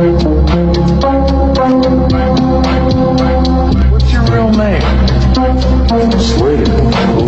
What's your real name? Just.